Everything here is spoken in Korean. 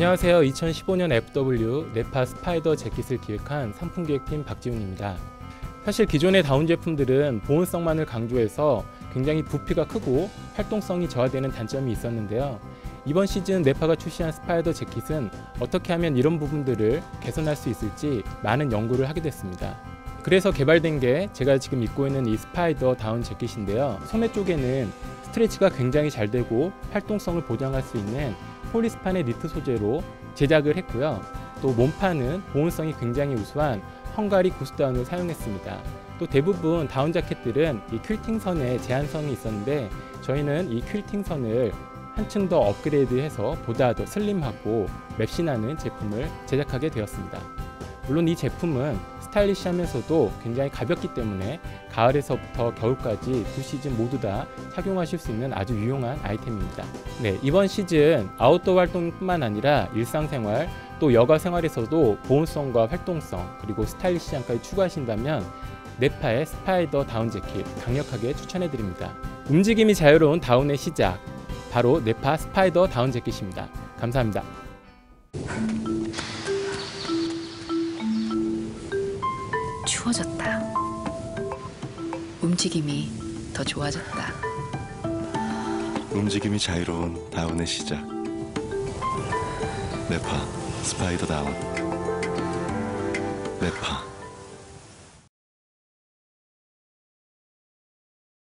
안녕하세요. 2015년 FW 네파 스파이더 재킷을 기획한 상품기획팀 박지훈입니다. 사실 기존의 다운 제품들은 보온성만을 강조해서 굉장히 부피가 크고 활동성이 저하되는 단점이 있었는데요. 이번 시즌 네파가 출시한 스파이더 재킷은 어떻게 하면 이런 부분들을 개선할 수 있을지 많은 연구를 하게 됐습니다. 그래서 개발된 게 제가 지금 입고 있는 이 스파이더 다운 재킷인데요. 소매 쪽에는 스트레치가 굉장히 잘 되고 활동성을 보장할 수 있는 폴리스판의 니트 소재로 제작을 했고요. 또 몸판은 보온성이 굉장히 우수한 헝가리 구스다운을 사용했습니다. 또 대부분 다운 자켓들은 이 퀼팅선에 제한성이 있었는데 저희는 이 퀼팅선을 한층 더 업그레이드해서 보다 더 슬림하고 맵신하는 제품을 제작하게 되었습니다. 물론 이 제품은 스타일리시하면서도 굉장히 가볍기 때문에 가을에서부터 겨울까지 두 시즌 모두 다 착용하실 수 있는 아주 유용한 아이템입니다. 네, 이번 시즌 아웃도어 활동뿐만 아니라 일상생활 또 여가 생활에서도 보온성과 활동성 그리고 스타일리시함까지 추구하신다면 네파의 스파이더 다운 재킷 강력하게 추천해 드립니다. 움직임이 자유로운 다운의 시작 바로 네파 스파이더 다운 재킷입니다. 감사합니다. 추워졌다. 움직임이 더 좋아졌다. 움직임이 자유로운 다운의 시작. 네파 스파이더 다운. 네파